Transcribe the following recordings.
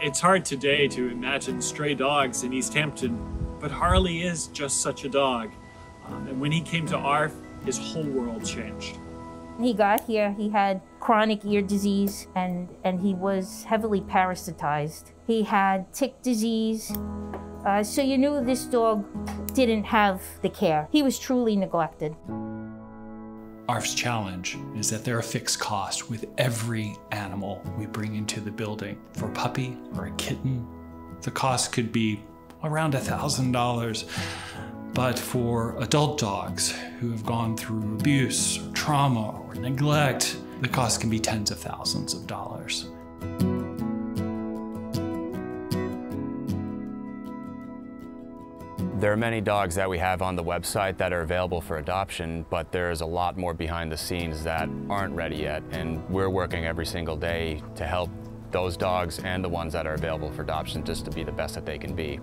It's hard today to imagine stray dogs in East Hampton, but Harley is just such a dog. Um, and when he came to ARF, his whole world changed. He got here, he had chronic ear disease and, and he was heavily parasitized. He had tick disease. Uh, so you knew this dog didn't have the care. He was truly neglected. ARF's challenge is that there are fixed costs with every animal we bring into the building. For a puppy or a kitten, the cost could be around $1,000. But for adult dogs who have gone through abuse or trauma or neglect, the cost can be tens of thousands of dollars. There are many dogs that we have on the website that are available for adoption, but there's a lot more behind the scenes that aren't ready yet, and we're working every single day to help those dogs and the ones that are available for adoption just to be the best that they can be.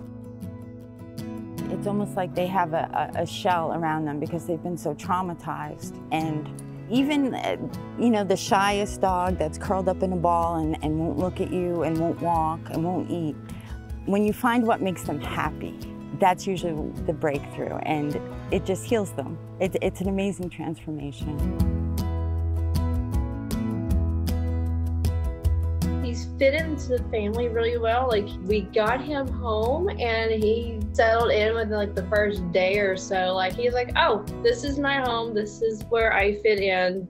It's almost like they have a, a shell around them because they've been so traumatized. And even, uh, you know, the shyest dog that's curled up in a ball and, and won't look at you and won't walk and won't eat, when you find what makes them happy, that's usually the breakthrough and it just heals them. It, it's an amazing transformation. He's fit into the family really well. Like we got him home and he settled in within like the first day or so. Like he's like, oh, this is my home. This is where I fit in.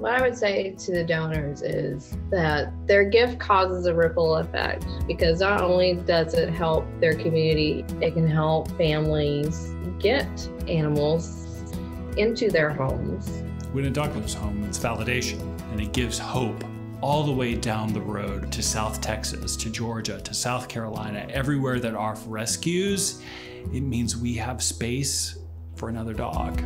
What I would say to the donors is that their gift causes a ripple effect because not only does it help their community, it can help families get animals into their homes. When a dog goes home, it's validation and it gives hope all the way down the road to South Texas, to Georgia, to South Carolina, everywhere that ARF rescues, it means we have space for another dog.